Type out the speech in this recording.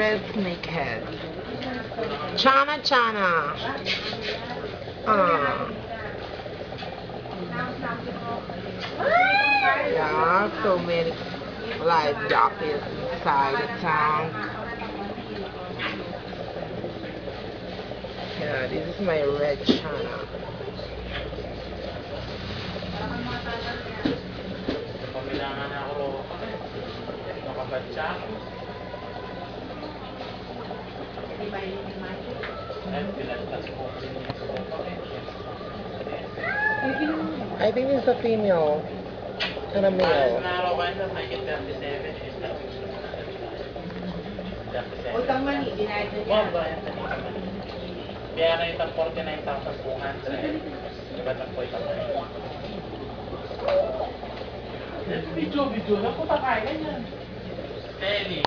red snakehead. Channa Channa. Ah. Yeah, so many live jockeys inside the tank. Yeah, this is my red Channa. I think it's a female and a male. O tama ni, binayad na niya. Biyara itang 49,200. Diba lang po itang Video, video na po, kakain yan. Telly.